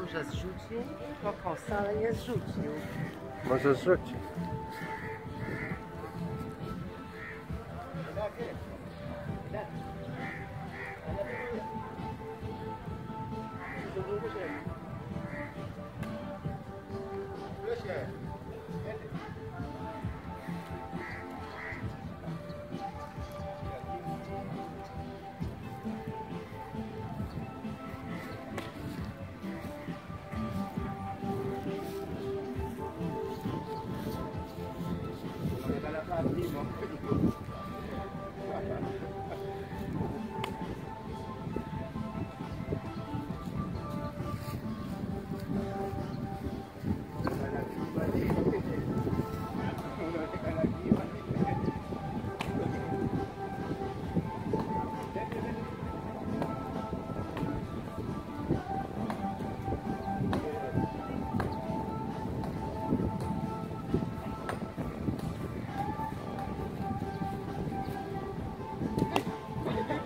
myślałam, że zrzucił kokosa, ale nie zrzucił. Może zrzucił. ¡Gracias!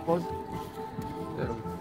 purpose. So